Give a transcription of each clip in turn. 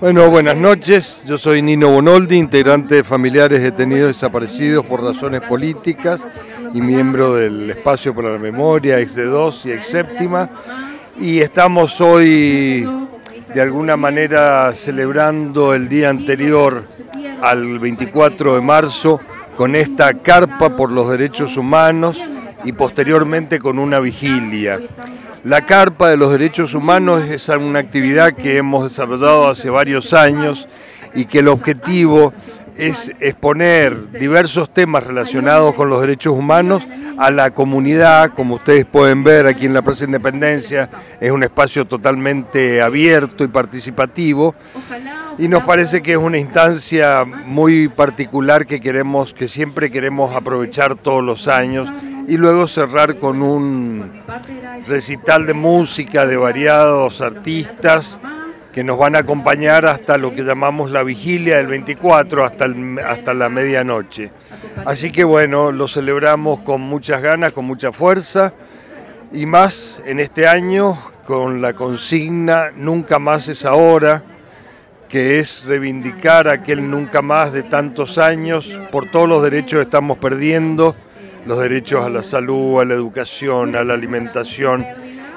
Bueno, buenas noches. Yo soy Nino Bonoldi, integrante de familiares detenidos desaparecidos por razones políticas y miembro del Espacio para la Memoria, ex de 2 y ex séptima. Y estamos hoy de alguna manera celebrando el día anterior al 24 de marzo con esta carpa por los derechos humanos y posteriormente con una vigilia. La Carpa de los Derechos Humanos es una actividad que hemos desarrollado hace varios años y que el objetivo es exponer diversos temas relacionados con los derechos humanos a la comunidad, como ustedes pueden ver aquí en la Plaza Independencia, es un espacio totalmente abierto y participativo. Y nos parece que es una instancia muy particular que queremos, que siempre queremos aprovechar todos los años y luego cerrar con un recital de música de variados artistas que nos van a acompañar hasta lo que llamamos la vigilia del 24, hasta, hasta la medianoche. Así que bueno, lo celebramos con muchas ganas, con mucha fuerza y más en este año con la consigna Nunca más es ahora, que es reivindicar aquel nunca más de tantos años por todos los derechos que estamos perdiendo los derechos a la salud, a la educación, a la alimentación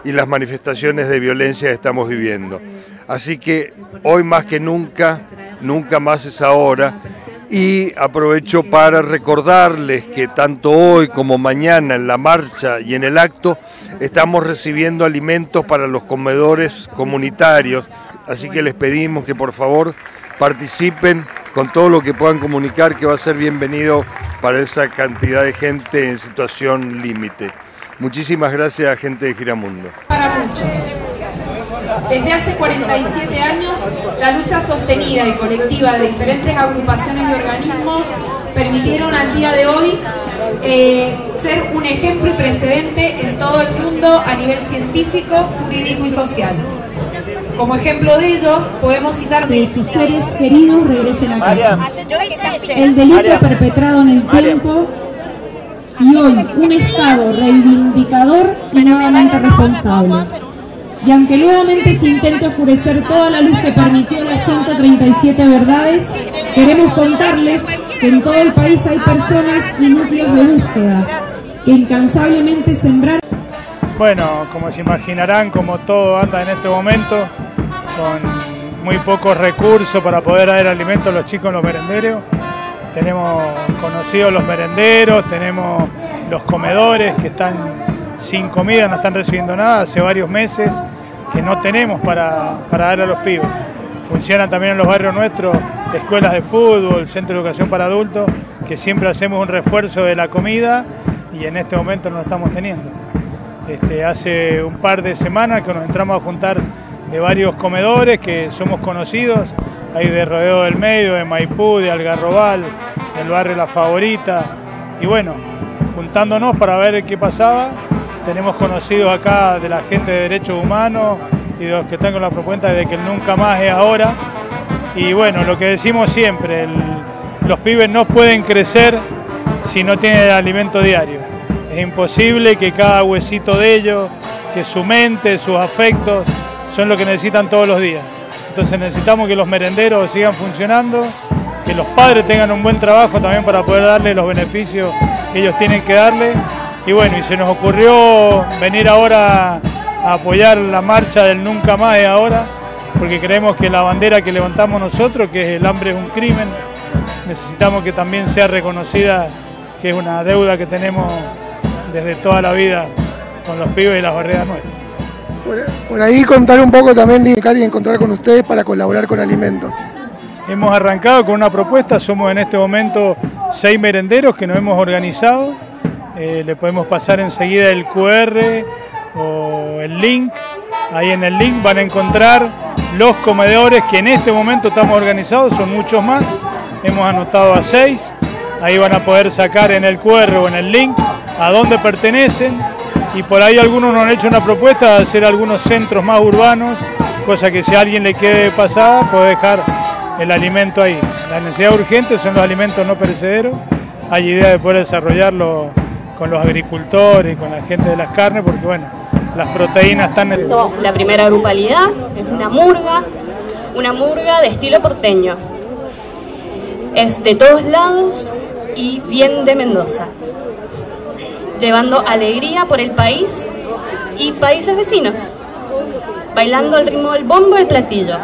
y las manifestaciones de violencia que estamos viviendo. Así que hoy más que nunca, nunca más es ahora, y aprovecho para recordarles que tanto hoy como mañana en la marcha y en el acto estamos recibiendo alimentos para los comedores comunitarios, así que les pedimos que por favor participen con todo lo que puedan comunicar, que va a ser bienvenido para esa cantidad de gente en situación límite. Muchísimas gracias a gente de Giramundo. Para muchos. Desde hace 47 años, la lucha sostenida y colectiva de diferentes agrupaciones y organismos permitieron al día de hoy eh, ser un ejemplo y precedente en todo el mundo a nivel científico, jurídico y social. Como ejemplo de ello, podemos citar que sus seres queridos regresen a casa. El delito perpetrado en el tiempo y hoy un Estado reivindicador y nuevamente responsable. Y aunque nuevamente se intenta oscurecer toda la luz que permitió las 137 verdades, queremos contarles que en todo el país hay personas y núcleos de búsqueda que incansablemente sembraron bueno, como se imaginarán, como todo anda en este momento, con muy pocos recursos para poder dar alimento a los chicos en los merenderos. Tenemos conocidos los merenderos, tenemos los comedores que están sin comida, no están recibiendo nada, hace varios meses que no tenemos para, para dar a los pibes. Funcionan también en los barrios nuestros escuelas de fútbol, centro de educación para adultos, que siempre hacemos un refuerzo de la comida y en este momento no lo estamos teniendo. Este, hace un par de semanas que nos entramos a juntar de varios comedores que somos conocidos, hay de Rodeo del Medio, de Maipú, de Algarrobal, del barrio La Favorita, y bueno, juntándonos para ver qué pasaba, tenemos conocidos acá de la gente de derechos humanos y de los que están con la propuesta de que el nunca más es ahora, y bueno, lo que decimos siempre, los pibes no pueden crecer si no tienen alimento diario. Es imposible que cada huesito de ellos, que su mente, sus afectos, son lo que necesitan todos los días. Entonces necesitamos que los merenderos sigan funcionando, que los padres tengan un buen trabajo también para poder darle los beneficios que ellos tienen que darle. Y bueno, y se nos ocurrió venir ahora a apoyar la marcha del Nunca Más de ahora, porque creemos que la bandera que levantamos nosotros, que es el hambre es un crimen, necesitamos que también sea reconocida que es una deuda que tenemos desde toda la vida con los pibes y las barreras nuestras. Por, ahí contar un poco también de y encontrar con ustedes para colaborar con alimentos. Hemos arrancado con una propuesta, somos en este momento seis merenderos que nos hemos organizado. Eh, le podemos pasar enseguida el QR o el link. Ahí en el link van a encontrar los comedores que en este momento estamos organizados, son muchos más. Hemos anotado a seis. Ahí van a poder sacar en el QR o en el link a dónde pertenecen y por ahí algunos nos han hecho una propuesta de hacer algunos centros más urbanos, cosa que si a alguien le quede pasada puede dejar el alimento ahí. La necesidad urgente son los alimentos no perecederos, hay idea de poder desarrollarlo con los agricultores, con la gente de las carnes, porque bueno, las proteínas están... En... La primera grupalidad es una murga, una murga de estilo porteño. Es de todos lados y bien de Mendoza, llevando alegría por el país y países vecinos, bailando al ritmo del bombo y platillo.